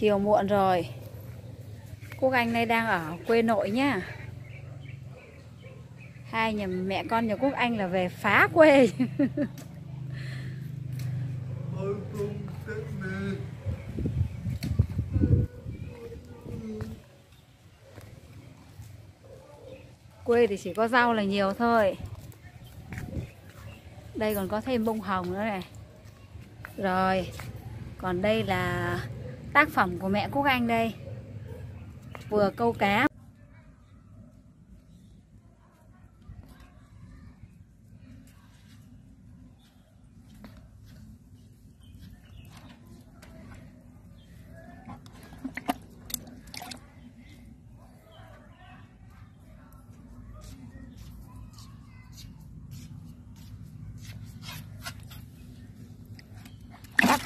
Chiều muộn rồi. Quốc Anh đây đang ở quê nội nhá. Hai nhà mẹ con nhà Quốc Anh là về phá quê. Quê thì chỉ có rau là nhiều thôi. Đây còn có thêm bông hồng nữa này. Rồi, Còn đây là tác phẩm của mẹ Quốc Anh đây. Vừa câu cá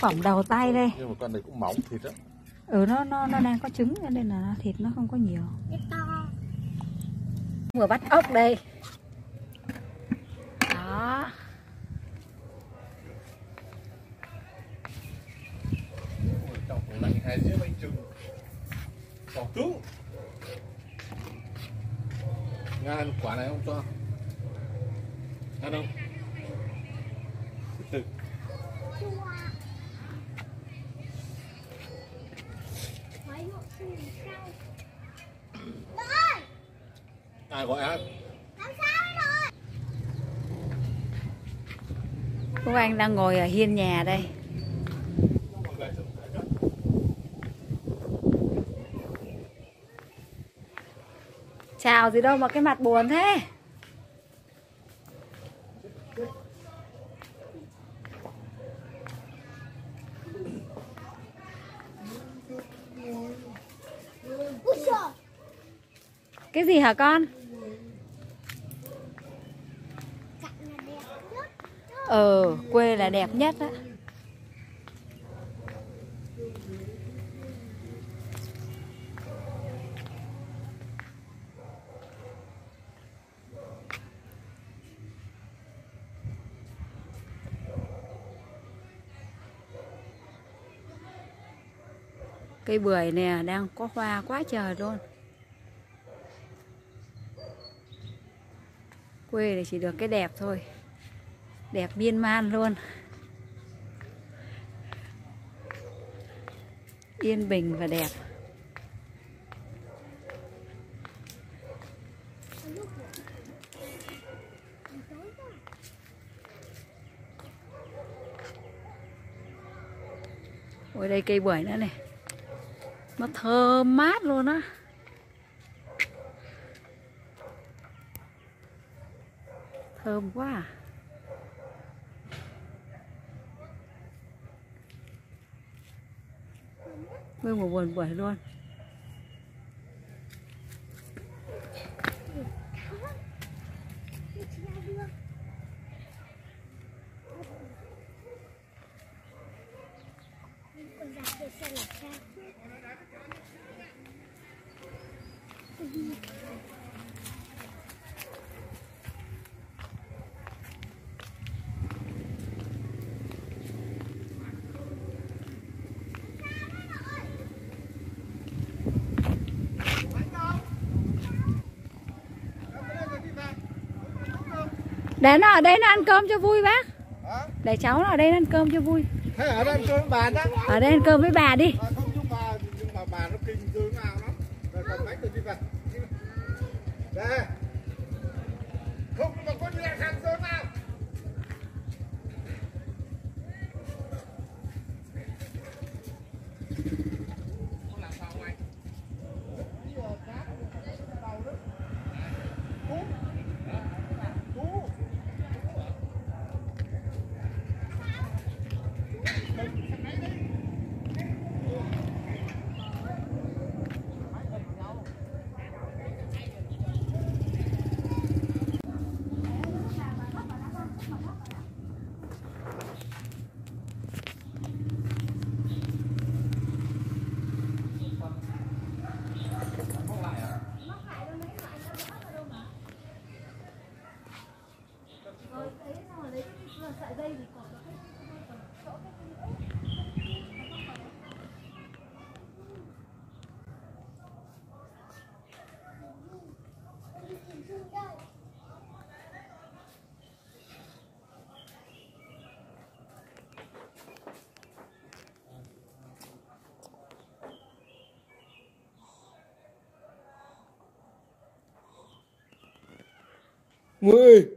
phẩm đầu tay đây. Nhưng mà con này cũng mỏng thịt đó ừ nó nó nó đang có trứng cho nên là thịt nó không có nhiều. Vừa bắt ốc đây. Đó. Tướng nga ăn quả này không cho. Ăn không ai gọi hát cô Anh đang ngồi ở hiên nhà đây. Chào gì đâu mà cái mặt buồn thế. Cái gì hả con? Ờ, quê là đẹp nhất á. Cây bưởi nè, đang có hoa quá trời luôn. Quê thì chỉ được cái đẹp thôi. Đẹp miên man luôn. Yên bình và đẹp. Ôi, đây cây bưởi nữa này. Nó thơm mát luôn á. Thơm quá à. Mưa mùa buồn buổi luôn. Để nó ở đây nó ăn cơm cho vui bác. Hả? Để cháu nó ở đây nó ăn cơm cho vui. Thế ở đây ăn cơm bà đó Ở đây ăn cơm với bà đi. À, không nhưng mà nhưng mà bà nó kinh tướng nào lắm. Rồi còn bánh rồi đi về đây. Không nhưng mà có như là hàng sớm nào mười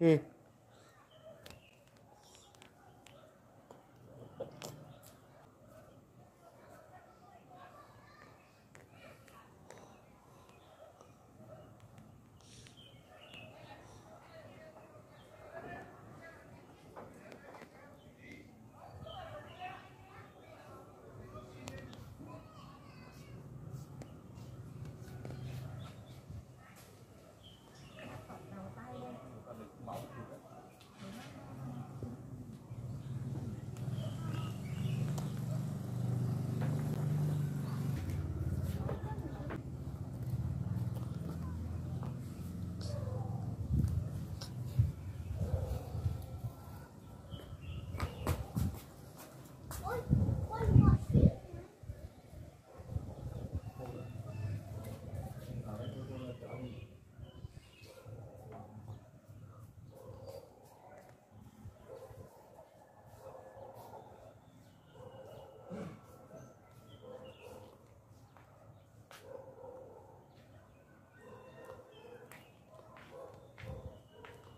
ừ.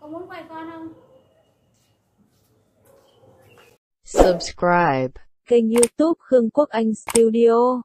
Có muốn quay con không? Subscribe kênh YouTube Khương Quốc Anh Studio